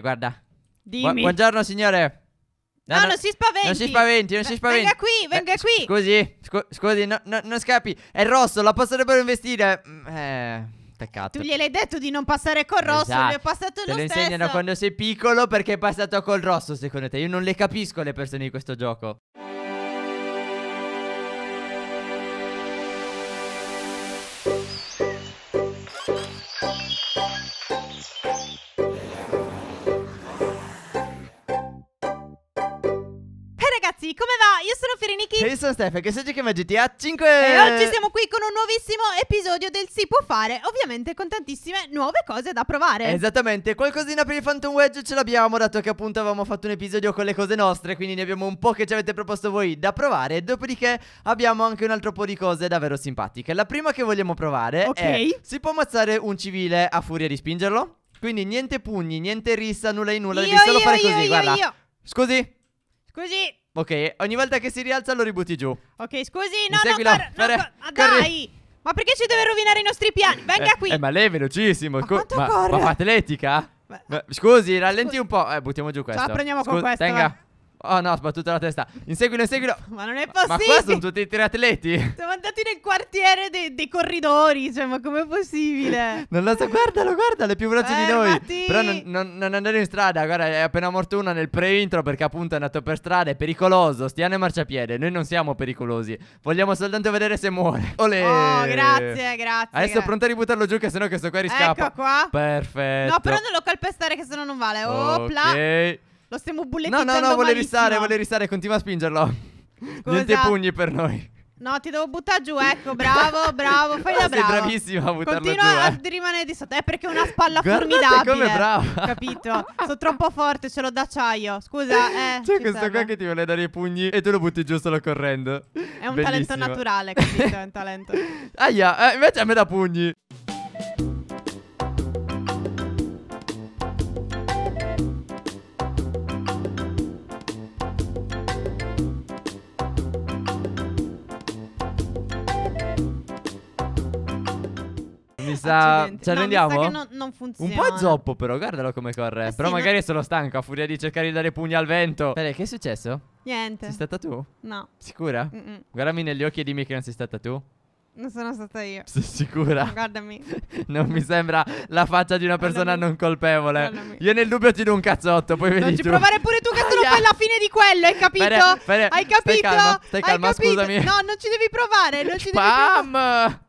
Guarda. Bu- Dimmi. buongiorno, signore. No, non si spaventi. Non si spaventi, non si V- spaventi. Venga qui, venga Eh, qui. Scusi, scu- scusi, no- no- non scappi. È rosso, la potrebbero investire. Mm, Eh, peccato. Tu gliel'hai detto di non passare col rosso, Esatto. lui è passato Te lo lo insegnano stesso. quando sei piccolo perché è passato col rosso, secondo te. Io non le capisco le persone di questo gioco. Come va? Io sono Fireniki. E io sono Stefano, che sei che mi GTA 5 E oggi siamo qui con un nuovissimo episodio del Si può fare, ovviamente con tantissime nuove cose da provare. Esattamente, qualcosina per il Phantom Wedge ce l'abbiamo dato che appunto avevamo fatto un episodio con le cose nostre, quindi ne abbiamo un po' che ci avete proposto voi da provare, dopodiché abbiamo anche un altro po' di cose davvero simpatiche. La prima che vogliamo provare Ok. è si può ammazzare un civile a furia di spingerlo? Quindi niente pugni, niente rissa, nulla di nulla, io, devi solo io, fare io, così, guarda. io. Scusi? Scusi. Ok, ogni volta che si rialza lo ributti giù. Ok, scusi. No, no, Inseguilo, cor- no, cor- ah, dai. Ma perché ci deve rovinare i nostri piani? Venga Eh, qui. Eh, ma lei è velocissimo. Ma ma, ma fa atletica? Beh, Ma- Scusi, rallenti un po'. Eh, buttiamo giù questo. la prendiamo con Scu- questo, Tenga. Oh no, ho sbattuto la testa. Inseguilo, inseguilo. Ma non è Ma possibile. qua sono tutti i triatleti. Siamo andati nel quartiere dei, dei corridori. Cioè, ma com'è possibile? Non lo so, guardalo, guardalo, è più veloce di noi. Però non, non- non andare in strada, guarda, è appena morto uno nel pre-intro perché appunto è andato per strada, è pericoloso, stiano in marciapiede, noi non siamo pericolosi. Vogliamo soltanto vedere se muore. Olè. Oh, grazie, grazie. Adesso è pronto a ributtarlo giù che sennò questo qua riscappa. Ecco qua. Perfetto. No, però non lo calpestare che sennò non vale. Opla. Ok. Lo stiamo No, bullettizzando no, no, vuole malissimo. ristare, vuole ristare, continua a spingerlo. Niente pugni per noi. No, ti devo buttare giù, ecco, bravo, bravo, fai da Sei bravo. bravissima a buttarlo Continua giù, a eh. rimanere di sotto. È perché ho una spalla Guardate formidabile. com'è brava. Capito? Sono troppo forte, ce l'ho d'acciaio. Scusa, eh. C'è questo serve. qua che ti vuole dare i pugni e tu lo butti giù solo correndo. È un Bellissimo. talento naturale, capito? È un talento. Aia, eh, invece a me da pugni. Sa. Accidenti. Ci No, mi arrendiamo? sa che non, non funziona. Un po' zoppo, però, guardalo come corre. Eh sì, però ma- magari è solo stanco a furia di cercare di dare pugni al vento. Bene, che è successo? Niente. Sei stata tu? No. Sicura? Mm-mm. Guardami negli occhi e dimmi che non sei stata tu. Non sono stata io. Sei sicura? Guardami. Non mi sembra la faccia di una persona Guardami. non colpevole. Guardami. Io nel dubbio ti do un cazzotto, poi vedi Non ci tu. provare pure tu che non Aia. fai la fine di quello, hai capito? Fede, Fede, hai stai capito? calma, stai Hai calma, capito? scusami. No, non ci devi provare, non ci devi provare.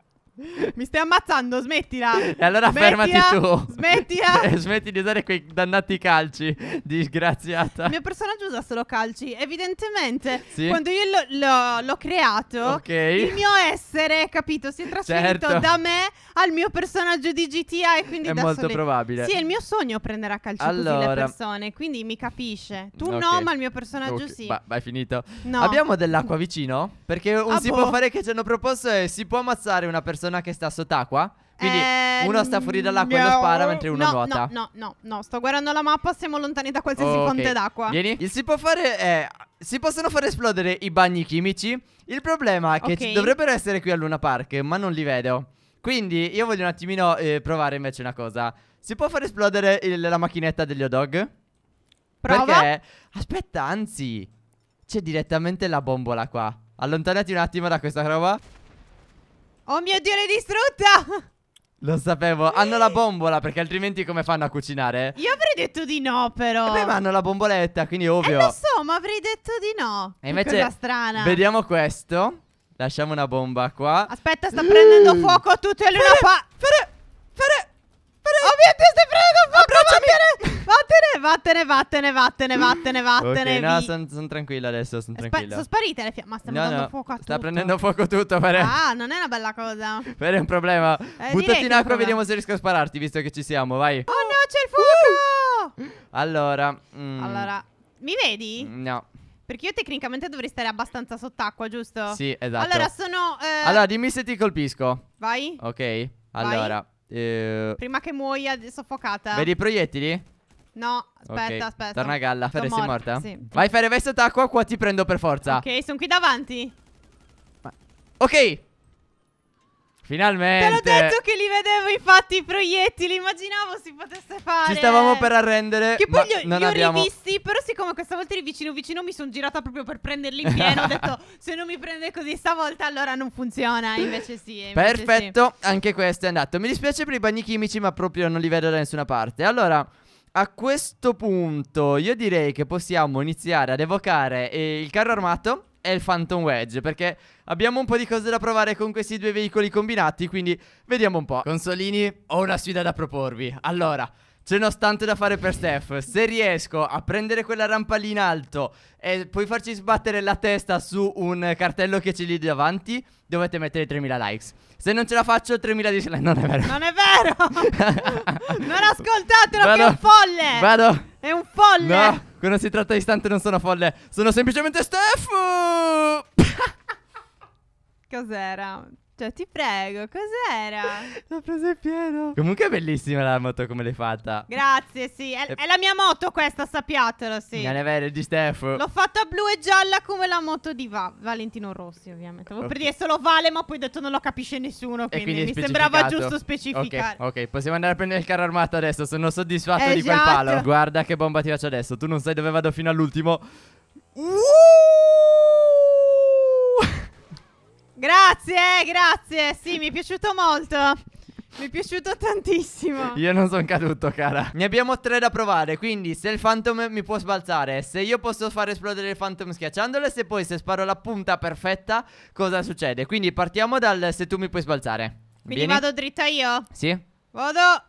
Mi stai ammazzando, smettila. E allora fermati Smettila, tu. Smettila. E smetti di usare quei dannati calci, disgraziata. Il mio personaggio usa solo calci. Evidentemente, Sì. quando io lo- lo- l'ho creato, Ok. il mio essere, capito, si è trasferito Certo. da me al mio personaggio di GTA e quindi È molto soli- probabile. Sì, è il mio sogno prendere a calci così Allora. le persone, quindi mi capisce. Tu Ok. no, ma il mio personaggio Ok, sì. va- vai finito. No. Abbiamo dell'acqua vicino? Perché un Ah, si boh. può fare che ci hanno proposto è si può ammazzare una persona che sta sott'acqua? Quindi Eh, uno sta fuori dall'acqua e lo no. spara mentre uno no, nuota. No, no, no, no, sto guardando la mappa, siamo lontani da qualsiasi Ok. fonte d'acqua. Vieni. Il si può fare è. Si possono far esplodere i bagni chimici. Il problema è che Ok. ci dovrebbero essere qui a Luna Park, ma non li vedo. Quindi io voglio un attimino eh, provare invece una cosa. Si può far esplodere il- la macchinetta degli hot dog? Prova. Perché? Aspetta, anzi. C'è direttamente la bombola qua. Allontanati un attimo da questa roba. Oh mio Dio, l'hai distrutta! Lo sapevo. Hanno la bombola perché altrimenti come fanno a cucinare? Io avrei detto di no, però. Eh beh, ma hanno la bomboletta, quindi è Eh, ovvio. lo so, ma avrei detto di no. E Che invece cosa strana. Vediamo questo. Lasciamo una bomba qua. Aspetta, sta prendendo fuoco tutto e lui Fere, non fa. Fere, Fere, Fere. Oh mio Dio, stai prendendo fuoco! Abbracciami. Vattene, vattene, vattene, vattene, vattene, vattene. Ok, no, sono tranquillo adesso, sono tranquillo. sono sparite le fiamme. Ma stiamo No, dando no, fuoco a sta tutto. prendendo fuoco tutto, Fere. Ah, non è una bella cosa. Fere è un problema. che Buttati in acqua e vediamo se riesco a spararti, visto che ci siamo, vai. Oh no, c'è il fuoco! Allora. mm, Allora, mi vedi? No. Perché io tecnicamente dovrei stare abbastanza sott'acqua, giusto? Sì, esatto. Allora, sono. eh, Allora, dimmi se ti colpisco. Vai. Ok. Allora. eh, Prima che muoia soffocata. vedi i proiettili? No, aspetta, Ok, aspetta. Torna a galla. Fere, sei morta? Sì. Vai, Fere, vai sott'acqua, qua ti prendo per forza. Ok, sono qui davanti. Ok. Finalmente. Te l'ho detto che li vedevo infatti i proiettili, immaginavo si potesse fare. Ci stavamo per arrendere. Che poi ma li, ho- non li ho abbiamo... rivisti, però siccome questa volta eri vicino vicino mi sono girata proprio per prenderli in pieno, ho detto se non mi prende così stavolta allora non funziona, invece sì. invece sì. Perfetto, anche questo è andato. Mi dispiace per i bagni chimici, ma proprio non li vedo da nessuna parte. Allora, a questo punto, io direi che possiamo iniziare ad evocare il carro armato e il Phantom Wedge. Perché abbiamo un po' di cose da provare con questi due veicoli combinati. Quindi vediamo un po'. Consolini, ho una sfida da proporvi. Allora. C'è uno stante da fare per Steph. Se riesco a prendere quella rampa lì in alto e poi farci sbattere la testa su un cartello che c'è lì davanti, dovete mettere 3000 likes. Se non ce la faccio, 3000 dislike. Non è vero. Non è vero! non ascoltatelo, che è Vado. un folle! Vado. È un folle! No, quando si tratta di stante non sono folle. Sono semplicemente Steph. Cos'era? Cioè, ti prego, cos'era? L'ho preso in pieno. Comunque è bellissima la moto come l'hai fatta. Grazie, sì. È, è la mia moto questa, sappiatelo, sì. Non è vero, è di Steph. L'ho fatta blu e gialla come la moto di Va- Valentino Rossi, ovviamente. Avevo per Ok. dire solo Vale, ma poi ho detto non lo capisce nessuno, quindi, quindi mi sembrava giusto specificare. Ok, ok, possiamo andare a prendere il carro armato adesso. Sono soddisfatto Eh, di quel esatto. palo. Guarda che bomba ti faccio adesso. Tu non sai dove vado fino all'ultimo. Grazie, grazie. Sì, mi è piaciuto molto. Mi è piaciuto tantissimo. Io non sono caduto, cara. Ne abbiamo tre da provare. Quindi, se il Phantom mi può sbalzare, se io posso far esplodere il Phantom schiacciandolo, e se poi se sparo la punta perfetta, cosa succede? Quindi, partiamo dal se tu mi puoi sbalzare. Quindi Vieni? vado dritta io. Sì? Vado.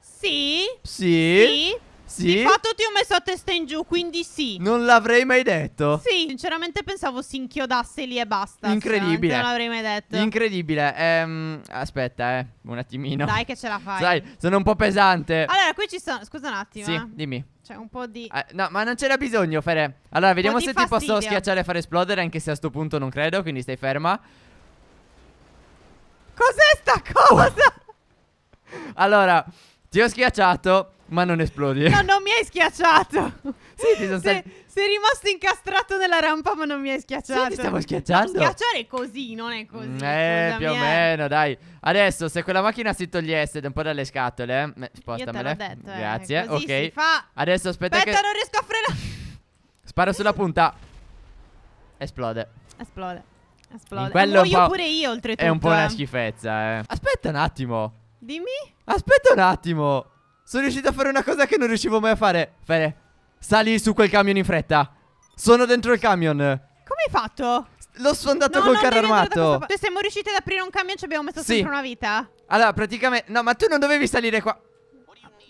Sì. Sì? Sì. Sì? Di fatto ti ho messo a testa in giù, quindi sì. Non l'avrei mai detto. Sì, sinceramente pensavo si inchiodasse lì e basta. Incredibile. Non l'avrei mai detto. Incredibile. Ehm, aspetta, eh. Un attimino. Dai che ce la fai. Sai, sono un po' pesante. Allora, qui ci sono. Scusa un attimo. Sì, eh. dimmi. C'è un po' di. Eh, no, ma non c'era bisogno, Fere. Allora, vediamo di se ti posso schiacciare e far esplodere, anche se a sto punto non credo, quindi stai ferma. Cos'è sta cosa? Allora, ti ho schiacciato, ma non esplodi. No, non mi hai schiacciato. Sì, ti sono sei, stati- sei rimasto incastrato nella rampa, ma non mi hai schiacciato. Sì, ti stavo schiacciando. Schiacciare è così, non è così. Mm, eh, più o eh. meno, dai. Adesso, se quella macchina si togliesse un po' dalle scatole, eh, spostamele. l'ho detto, eh, Grazie, ok. si fa. Adesso aspetta, Aspetta, che non riesco a frenare. sparo sulla punta. Esplode. Esplode. Esplode. Quello Eh, muoio pure io, oltretutto. È un po' una eh. schifezza, eh. Aspetta un attimo. Dimmi. Aspetta un attimo. Sono riuscito a fare una cosa che non riuscivo mai a fare. Fere, sali su quel camion in fretta. Sono dentro il camion. Come hai fatto? L'ho sfondato No, col non carro armato. Cioè, siamo riusciti ad aprire un camion e ci abbiamo messo Sì. sempre una vita. Allora, praticamente. No, ma tu non dovevi salire qua.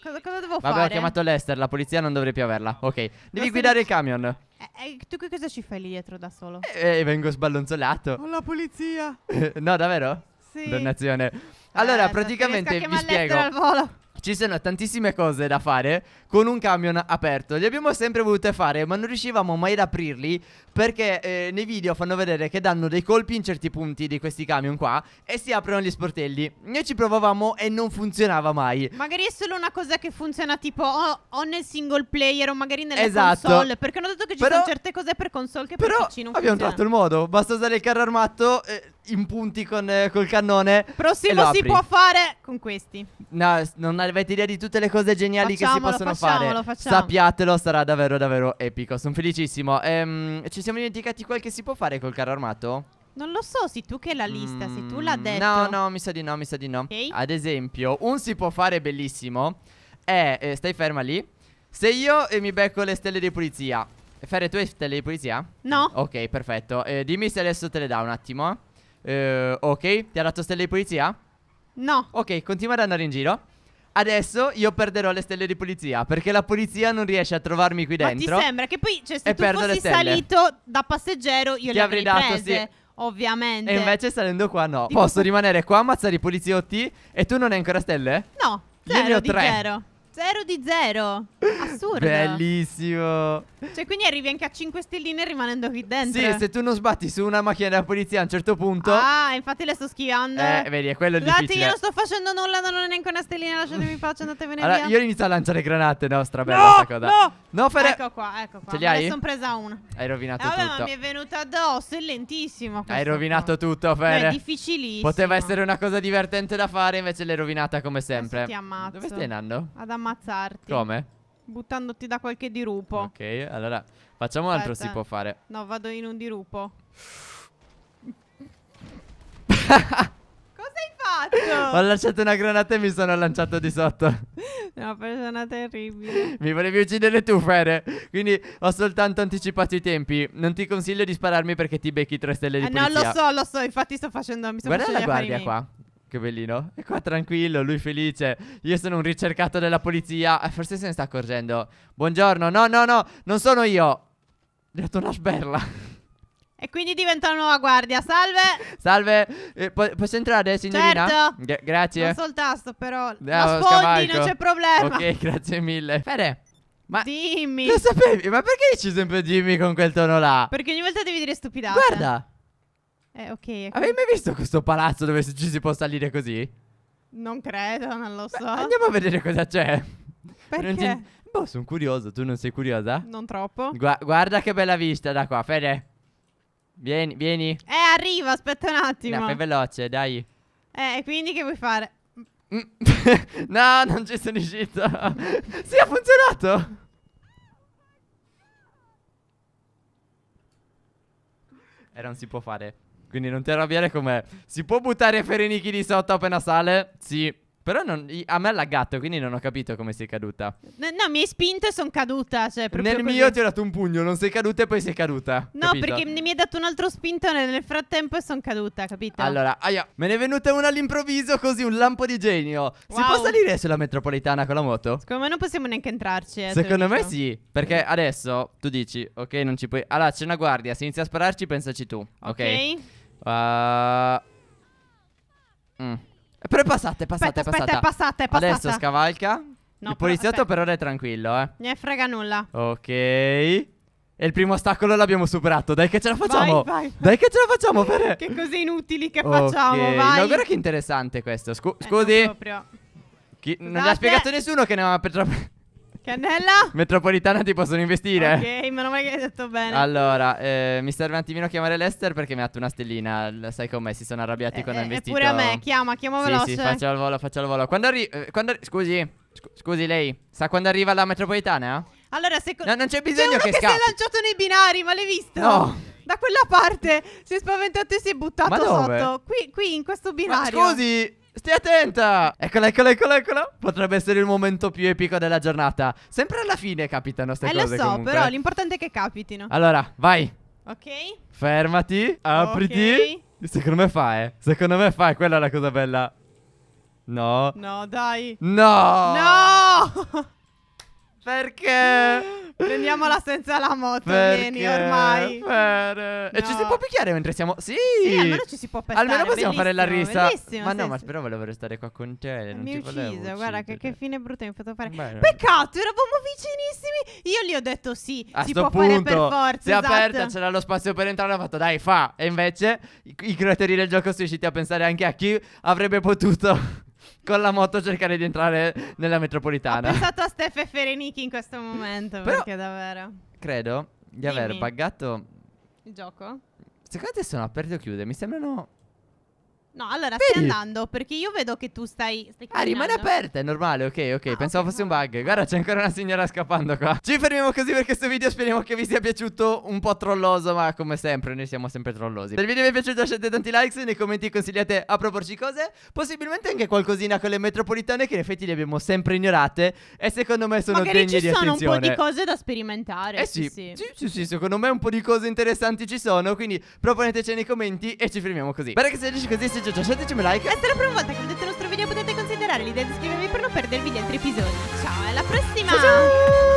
Cosa, cosa devo Vabbè, fare? ho chiamato Lester. La polizia non dovrebbe più averla. Ok. Devi se guidare ne- il camion. Eh, eh, tu che cosa ci fai lì dietro da solo? E vengo sballonzolato. la polizia. no, davvero? Sì. Dannazione. Allora, Eh, praticamente vi spiego. al volo. Ci sono tantissime cose da fare con un camion aperto. Li abbiamo sempre volute fare, ma non riuscivamo mai ad aprirli perché eh, nei video fanno vedere che danno dei colpi in certi punti di questi camion qua e si aprono gli sportelli. Noi ci provavamo e non funzionava mai. Magari è solo una cosa che funziona tipo o, o nel single player o magari nelle Esatto. console. Perché hanno detto che ci Però- sono certe cose per console che Però per PC non abbiamo funzionano. trovato il modo. Basta usare il carro armato eh, in punti con, eh, col cannone. Prossimo si può fare con questi. No, non avete idea di tutte le cose geniali che Facciamolo, si possono facciamolo, fare. facciamo. Sappiatelo, sarà davvero davvero epico. Sono felicissimo. Ehm, ci siamo dimenticati quel che si può fare col carro armato? Non lo so, sei tu che la lista, sei tu l'ha Mm, detto. No, no, mi sa di no, mi sa di no. Ok. Ad esempio, un si può fare bellissimo è, eh, stai ferma lì, se io eh, mi becco le stelle di polizia. Fere, tu hai stelle di polizia? No? Ok, perfetto. Eh, dimmi se adesso te le dà un attimo. Eh, ok, ti ha dato stelle di polizia? No. Ok, continua ad andare in giro. Adesso io perderò le stelle di polizia perché la polizia non riesce a trovarmi qui Ma dentro. ti sembra che poi, cioè, se e tu fossi salito da passeggero, io Ti le avrei avrei dato, prese, sì. ovviamente. E invece salendo qua no. Tipo Posso rimanere qua, ammazzare i poliziotti e tu non hai ancora stelle? No, Io ne zero ho di tre. zero. Zero di zero. Assurdo. Bellissimo. Cioè, quindi arrivi anche a 5 stelline rimanendo qui dentro. Sì, se tu non sbatti su una macchina della polizia a un certo punto. Ah, infatti le sto schivando. Eh, vedi, è quello Scusate, difficile. io non sto facendo nulla, non ho neanche una stellina, lasciatemi in pace, andatevene Allora, via. io inizio a lanciare granate, no, strabella no, sta cosa. no. No, Fere. Ecco qua, ecco qua. Ce li hai? ne sono presa una. Hai rovinato Eh, vabbè, ma tutto. mi è venuta addosso, è lentissimo. Hai rovinato qua. tutto, Fere. È difficilissimo. Poteva essere una cosa divertente da fare, invece l'hai rovinata come sempre. ti ammazzo. Dove stai andando? Ad ammazzarti. Come? Buttandoti da qualche dirupo. Ok, allora facciamo un altro si può fare. No, vado in un dirupo. Cosa hai fatto? Ho lanciato una granata e mi sono lanciato di sotto. Una persona terribile. mi volevi uccidere tu, Fere. Quindi ho soltanto anticipato i tempi. Non ti consiglio di spararmi perché ti becchi tre stelle di Eh, no, polizia. lo so, lo so. Infatti sto facendo. Mi sto Guarda la facendo affari guardia qua. Che bellino. È qua tranquillo, lui felice. Io sono un ricercato della polizia. Eh, forse se ne sta accorgendo. Buongiorno. No, no, no. Non sono io. Ho dato una sberla. E quindi diventa una nuova guardia. Salve. Salve. Eh, po- posso entrare, signorina? Certo. Gra- grazie. Non il tasto, però. No, lo sfondi, non c'è problema. Ok, grazie mille. Fede. Ma Dimmi. lo sapevi? Ma perché dici sempre Jimmy con quel tono là? Perché ogni volta devi dire stupidate. Guarda. Eh, ok. ecco. Avevi mai visto questo palazzo dove ci si può salire così? Non credo, non lo Beh, so. andiamo a vedere cosa c'è. Perché? Ti- Boh, sono curioso. Tu non sei curiosa? Non troppo. Gua- guarda che bella vista da qua, Fede. Vieni, vieni. Eh, arriva, aspetta un attimo. Dai, fai veloce, dai. Eh, quindi che vuoi fare? Mm. no, non ci sono riuscito. sì, ha funzionato. E non si può fare. Quindi non ti arrabbiare con me. Si può buttare Ferenichi di sotto appena sale? Sì. Però non- a me ha laggato, quindi non ho capito come sei caduta. N- no, mi hai spinto e sono caduta. Cioè, Nel così. mio ti ho dato un pugno, non sei caduta e poi sei caduta. No, capito? perché mi hai dato un altro spintone nel frattempo e sono caduta, capito? Allora, aia, me ne è venuta una all'improvviso così, un lampo di genio. Si Wow. può salire sulla metropolitana con la moto? Secondo me non possiamo neanche entrarci. eh, Secondo me sì, perché adesso tu dici, ok, non ci puoi... Allora, c'è una guardia, se inizia a spararci pensaci tu, ok? Ok. Uh... mm. Però è passata, è passata, Aspetta, è aspetta, passata. è passata, è passata. Adesso scavalca. No, Il poliziotto aspetta. per ora è tranquillo, eh. Ne frega nulla. Ok. E il primo ostacolo l'abbiamo superato. Dai che ce la facciamo. Vai, vai, Dai che ce la facciamo, Fere. Che cose inutili che Ok. facciamo, vai. No, guarda che interessante questo. Scu- Eh, scusi. non proprio. Chi- non gli ha spiegato nessuno che nella metro- Cannella? metropolitana ti possono investire. Ok, meno male che hai detto bene. Allora, eh, mi serve un attimino chiamare Lester perché mi ha dato una stellina. L- Sai com'è? Si sono arrabbiati Eh, quando eh, investito. Eppure a me, chiama, chiama Sì, veloce. sì, faccio al volo, faccio al volo. Quando arriva. quando arri- scusi, scu- scusi lei. Sa quando arriva la metropolitana? Allora, se No, non c'è C'è bisogno uno che che si è scappi. lanciato nei binari, ma l'hai visto? No. Da quella parte si è spaventato e si è buttato Ma dove? sotto. Qui, qui, in questo Ma binario. scusi, stia attenta. Eccola, eccola, eccola, eccola. Potrebbe essere il momento più epico della giornata. Sempre alla fine capitano queste Eh, lo cose so, comunque. però l'importante è che capitino. Allora, vai. Ok? Fermati, apriti. Secondo me fa, eh. Secondo me fa, è quella la cosa bella. No. No, dai. No. No! Perché? Prendiamola senza la moto, Perché? vieni ormai. Per- E ci No. si può picchiare mentre siamo. Sì. Sì, almeno ci si può pestare. Almeno possiamo fare la bellissimo, Ma sì, no, ma sì. però volevo restare qua con te. Non Mi ucciso, guarda che, che fine brutta mi hai fatto fare. Beh, Peccato, eravamo vicinissimi. Io gli ho detto sì, A si sto può fare punto, per forza. si è esatto. aperta, c'era lo spazio per entrare. Ho fatto, dai, fa. E invece i, i creatori del gioco sono riusciti a pensare anche a chi avrebbe potuto con la moto cercare di entrare nella Ho metropolitana. pensato a Steph e Ferenichi in questo momento, Però- perché davvero. Credo di aver Dimmi. buggato. Il gioco? Secondo te sono aperti o chiude? Mi sembrano. No, allora Vedi? stai andando perché io vedo che tu stai, stai Ah, rimane aperta, è normale, ok, ok. Ah, Pensavo ok, fosse un no. bug. Guarda, c'è ancora una signora scappando qua. Ci fermiamo così per questo video. Speriamo che vi sia piaciuto. Un po' trolloso, ma come sempre, noi siamo sempre trollosi. Se il video vi è piaciuto, lasciate tanti likes. Nei commenti consigliate a proporci cose. Possibilmente anche qualcosina con le metropolitane, che in effetti le abbiamo sempre ignorate. E secondo me sono Magari degne ci di sono un po' attenzione. di cose da sperimentare. Eh sì, sì. sì, sì, sì, secondo me un po' di cose interessanti ci sono, quindi proponeteci nei commenti e ci fermiamo così. Spero che sia piaciuto così, se ci lasciateci un like. E se è la prima volta che vedete il nostro video potete considerare l'idea di iscrivervi per non perdervi gli altri episodi. Ciao, alla prossima! Ciao, ciao!